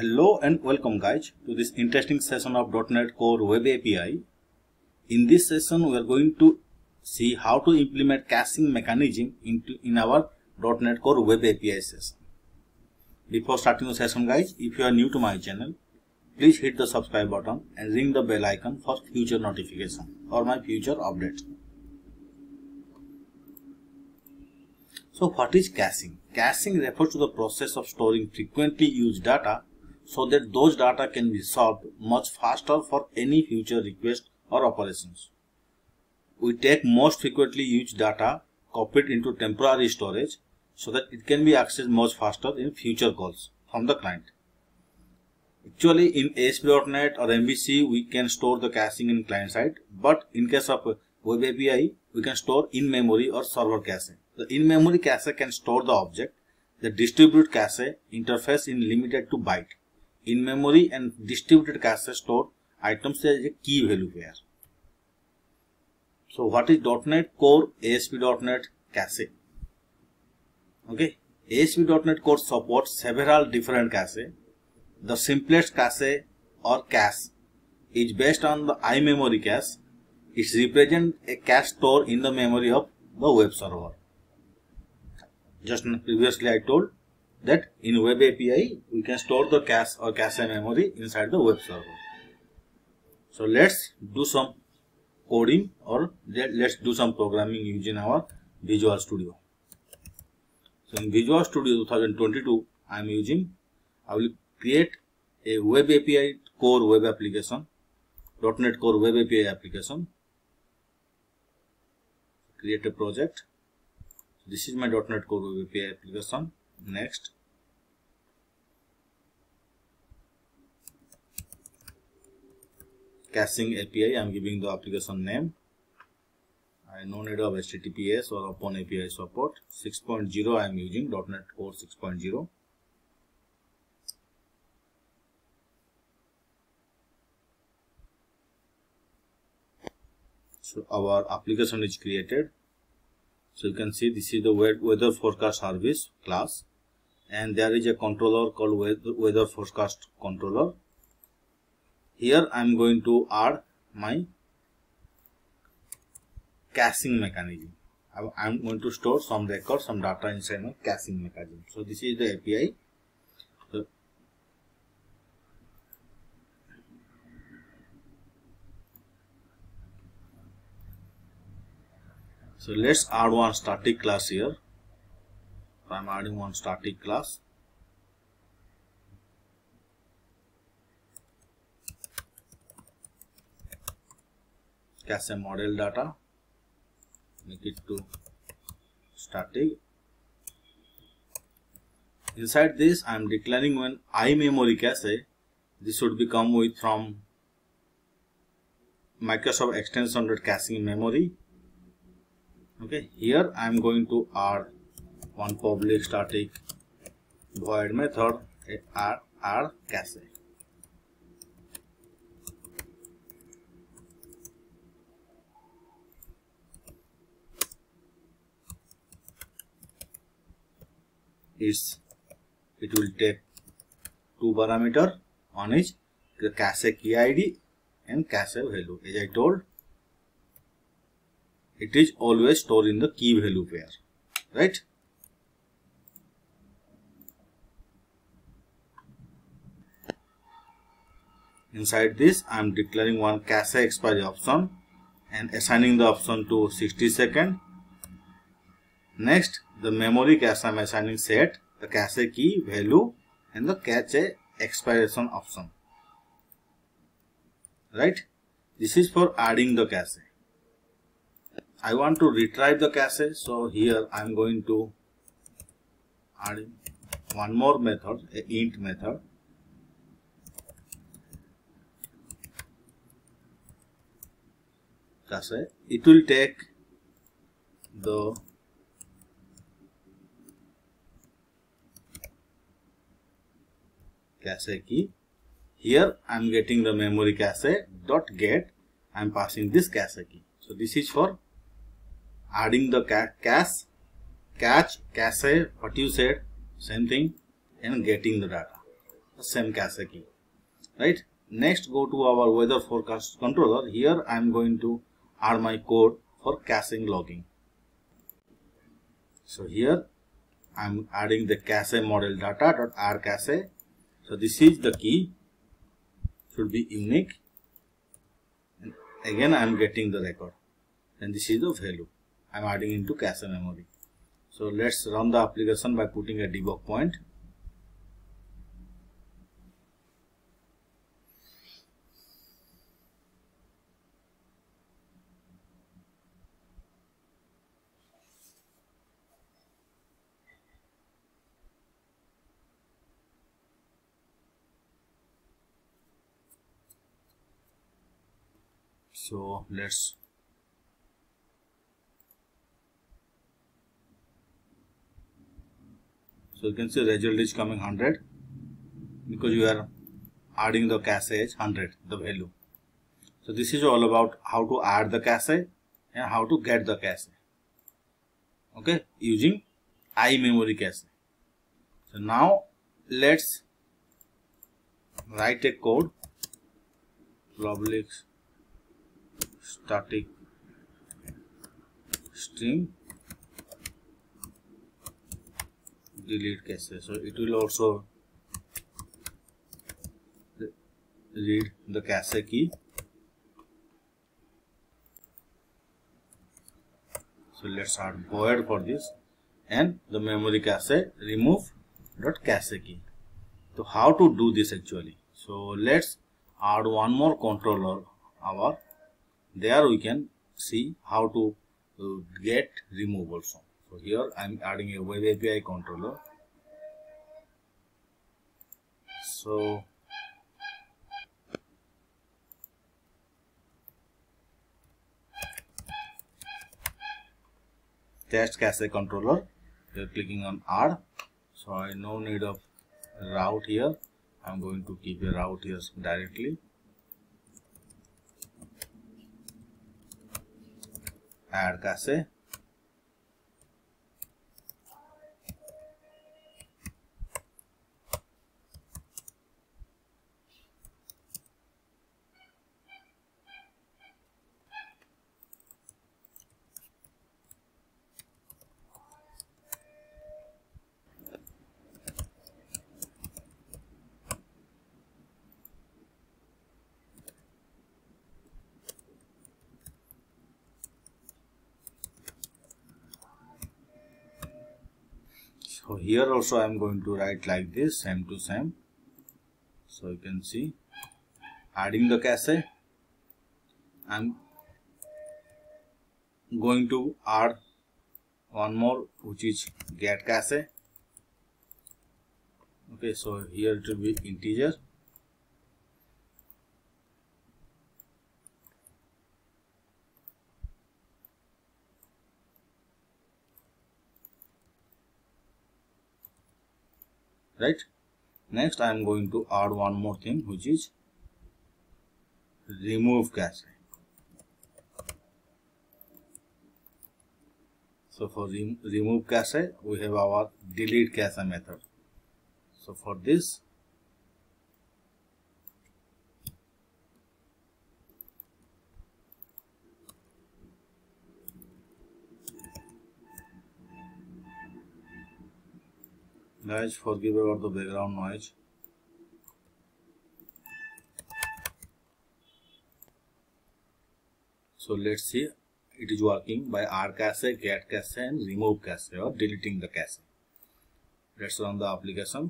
Hello and welcome guys to this interesting session of .NET Core Web API. In this session we are going to see how to implement caching mechanism into in our .NET Core Web API session. Before starting the session guys, if you are new to my channel, please hit the subscribe button and ring the bell icon for future notification or my future updates. So what is caching? Caching refers to the process of storing frequently used data so that those data can be solved much faster for any future request or operations. We take most frequently used data, copied into temporary storage so that it can be accessed much faster in future calls from the client. Actually in ASP.NET or MVC we can store the caching in client side but in case of web API we can store in memory or server cache. The in-memory cache can store the object. The distributed cache interface is limited to byte. In-memory and distributed cache store items as a key value pair. So what is .NET Core ASP.NET Cache? Okay, ASP.NET Core supports several different cache. The simplest cache or cache is based on the iMemory cache. It represents a cache store in the memory of the web server just previously I told that in web API we can store the cache or cache memory inside the web server. So let's do some coding or let's do some programming using our Visual Studio. So in Visual Studio 2022 I am using I will create a web API core web application .NET Core web API application create a project this is my .NET Core Web API application. Next. Caching API, I am giving the application name. I no need of HTTPS or Open API support. 6.0 I am using .NET Core 6.0. So our application is created so you can see this is the weather forecast service class and there is a controller called weather forecast controller. Here I am going to add my caching mechanism. I am going to store some record, some data inside my caching mechanism. So this is the API. So let's add one static class here. I'm adding one static class. Cache model data. Make it to static. Inside this, I am declaring one I memory cache. This should be come with from Microsoft extension caching memory okay here i am going to add one public static void method add add cache is it will take two parameter one is the cache key id and cache value as i told it is always stored in the key value pair right inside this i am declaring one cache expiry option and assigning the option to 60 second. Next the memory cache i am assigning set the cache key value and the cache expiration option. Right? This is for adding the cache I want to retrieve the cache so here I am going to add one more method a int method cache it will take the cache key. Here I am getting the memory cache dot get. I am passing this cache key. So this is for adding the cache, catch, cache, what you said, same thing, and getting the data. same cache key. Right? Next go to our weather forecast controller. Here i am going to add my code for caching logging. So here i'm adding the cache model data dot r cache. So this is the key. Should be unique. And again i am getting the record. And this is the value. I am adding into cache memory. So let's run the application by putting a debug point so let's so you can see result is coming 100 because you are adding the cache 100 the value. So this is all about how to add the cache and how to get the cache okay? Using i memory cache so now let's write a code. Public static string delete cache. So it will also read the cache key. So let's add void for this and the memory cache remove dot cache key. So how to do this actually? So let's add one more controller our there we can see how to uh, get remove also so here I'm adding a web API controller. So test cache controller. You're clicking on add. So I no need of route here. I'm going to keep a route here directly. Add so here also I am going to write like this same to same so you can see. Adding the cache I'm going to add one more which is get cache okay so here it will be integer right? Next I am going to add one more thing which is remove cache so for rem remove cache we have our delete cache method. So for this guys forgive about the background noise so let's see it is working by r cache get cache and remove cache or deleting the cache let's run the application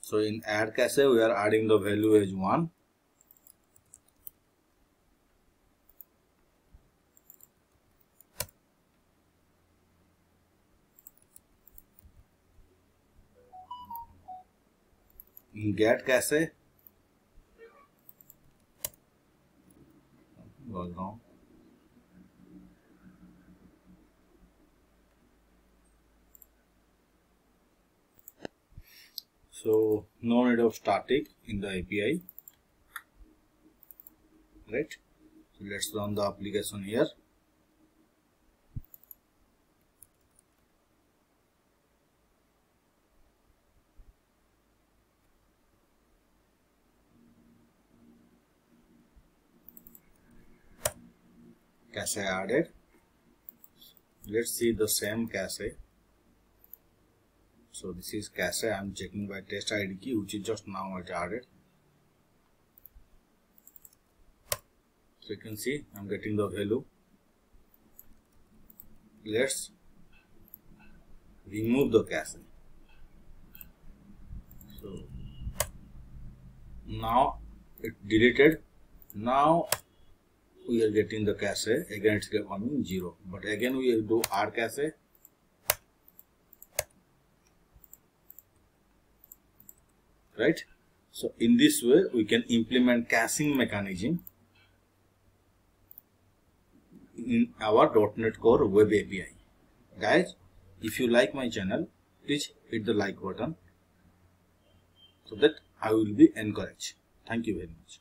so in add cache we are adding the value as 1 get कैसे wrong so no need of static in the API right so let's run the application here cache added let's see the same cache so this is cache i'm checking by test id key which is just now added so you can see i'm getting the value let's remove the cache so now it deleted now we are getting the cache again it's coming zero but again we will do add cache right so in this way we can implement caching mechanism in our .NET Core Web API. Guys, if you like my channel, please hit the like button so that I will be encouraged. Thank you very much.